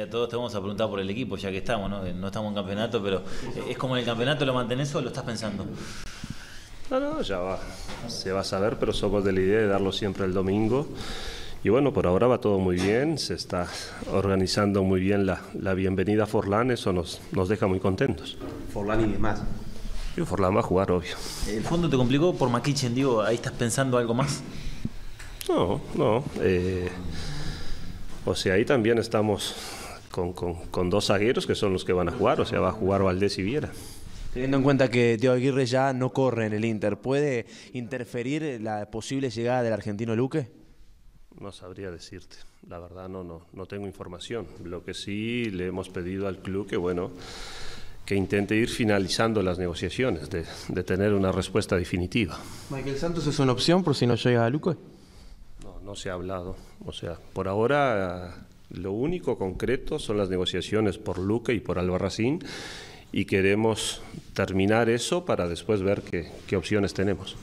A todos te vamos a preguntar por el equipo, ya que estamos, ¿no? No estamos en campeonato, pero ¿es como en el campeonato lo mantenés o lo estás pensando? No, no, ya va. Se va a saber, pero somos de la idea de darlo siempre el domingo. Y bueno, por ahora va todo muy bien, se está organizando muy bien la, la bienvenida a Forlán, eso nos, nos deja muy contentos. Forlán y demás. Y Forlán va a jugar, obvio. ¿El fondo te complicó por Maquichen, digo? ¿Ahí estás pensando algo más? No, no. eh, o sea, ahí también estamos con, con- con dos zagueros que son los que van a jugar, o sea, va a jugar Valdés y Viera. Teniendo en cuenta que Teo Aguirre ya no corre en el Inter, ¿puede interferir la posible llegada del argentino Luque? No sabría decirte, la verdad no, no, no tengo información. Lo que sí le hemos pedido al club que, bueno, que intente ir finalizando las negociaciones, de, de tener una respuesta definitiva. Michael Santos es una opción por si no llega a Luque. No, se ha hablado. O sea, por ahora lo único concreto son las negociaciones por Luque y por Albarracín y queremos terminar eso para después ver qué opciones tenemos.